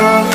love